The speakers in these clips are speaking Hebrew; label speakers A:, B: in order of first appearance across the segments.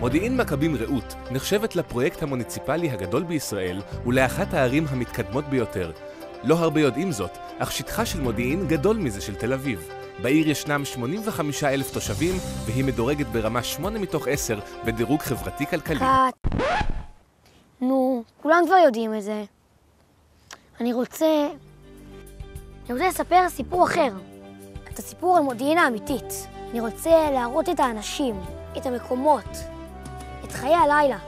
A: מודיעין מכבים רעות נחשבת לפרויקט המוניציפלי הגדול בישראל ולאחת הערים המתקדמות ביותר. לא הרבה יודעים זאת, אך שטחה של מודיעין גדול מזה של תל אביב. בעיר ישנם 85 אלף תושבים, והיא מדורגת ברמה 8 מתוך 10 בדירוג חברתי-כלכלי.
B: קאט. נו, כולם כבר יודעים את זה. אני רוצה... אני רוצה לספר סיפור אחר. את הסיפור על מודיעין האמיתית. אני רוצה להראות את האנשים, את המקומות, את חיי הלילה.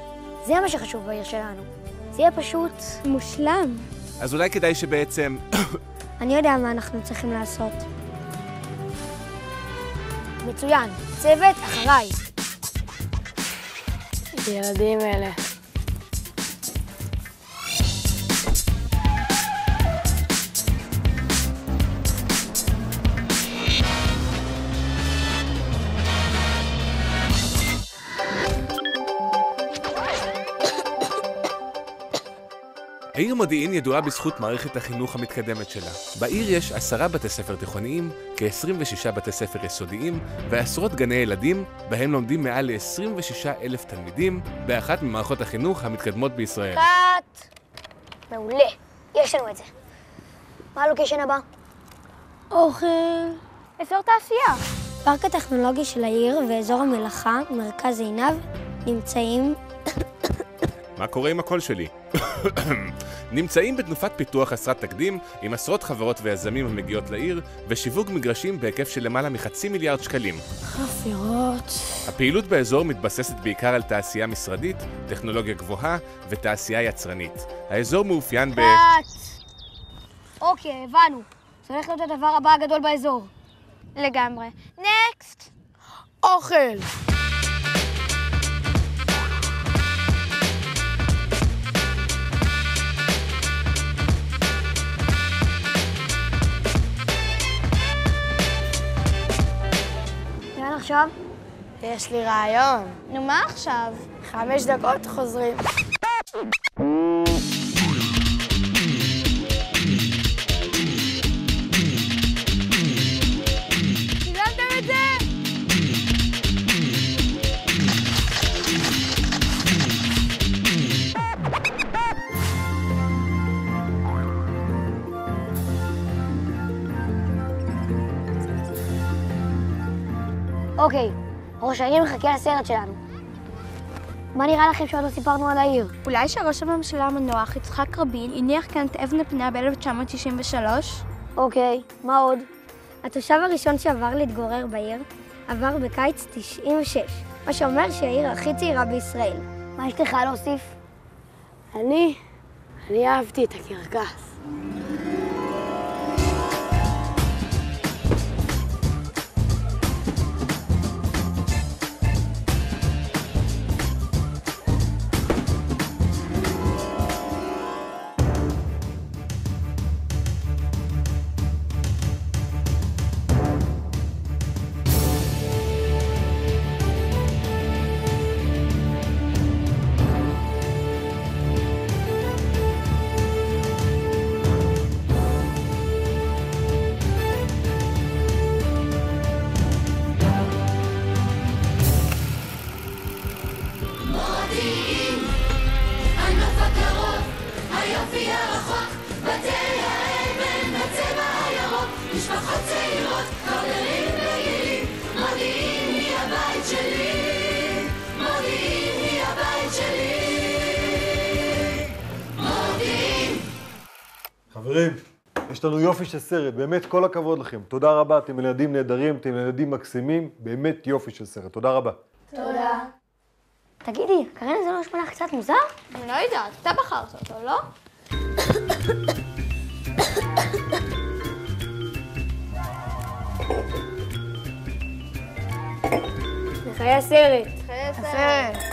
B: זה מה שחשוב בעיר שלנו. זה יהיה פשוט...
C: מושלם.
A: אז אולי כדאי שבעצם...
B: אני יודע מה אנחנו צריכים לעשות. מצוין. צוות, אחריי.
D: ילדים אלה.
A: העיר מודיעין ידועה בזכות מערכת החינוך המתקדמת שלה. בעיר יש עשרה בתי ספר תיכוניים, כ-26 בתי ספר יסודיים ועשרות גני ילדים, בהם לומדים מעל ל-26 אלף תלמידים, באחת ממערכות החינוך המתקדמות בישראל.
B: קאט. מעולה. יש לנו את זה. מה הלוקיישן הבא?
C: אוכל. אזור תעשייה.
B: פארק הטכנולוגי של העיר ואזור המלאכה, מרכז עינב, נמצאים
A: מה קורה עם הקול שלי? נמצאים בתנופת פיתוח חסרת תקדים, עם עשרות חברות ויזמים המגיעות לעיר, ושיווק מגרשים בהיקף של למעלה מחצי מיליארד שקלים.
C: חפירות.
A: הפעילות באזור מתבססת בעיקר על תעשייה משרדית, טכנולוגיה גבוהה ותעשייה יצרנית. האזור מאופיין ב...
B: קאט. אוקיי, הבנו. זה הולך להיות הדבר הבא הגדול באזור.
C: לגמרי. נקסט. אוכל.
B: עכשיו?
D: יש לי רעיון.
C: נו, מה עכשיו?
D: חמש דקות חוזרים.
B: אוקיי, ראש העיר מחכה לסרט שלנו. מה נראה לכם שעוד לא סיפרנו על העיר?
C: אולי שראש הממשלה המנוח יצחק רבין הניח כאן את אבן הפינה ב-1993?
B: אוקיי, מה עוד? התושב הראשון שעבר להתגורר בעיר עבר בקיץ 96, מה שאומר שהיא העיר הכי צעירה בישראל. מה יש לך להוסיף?
D: אני, אני אהבתי את הקרקס.
E: חברים, יש לנו יופי של סרט, באמת כל הכבוד לכם. תודה רבה, אתם ילדים נהדרים, אתם ילדים מקסימים, באמת יופי של סרט. תודה רבה.
B: תגידי, קרן זה לא נשמע לך קצת מוזר?
C: אני לא יודעת, אתה בחרת אותו, לא?
B: זה חיי הסרט.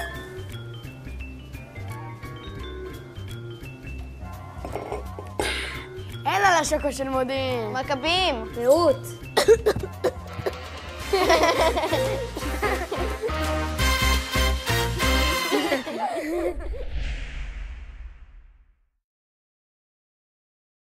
D: אין על השוקו של מודיעין.
C: מכבים.
B: רעות.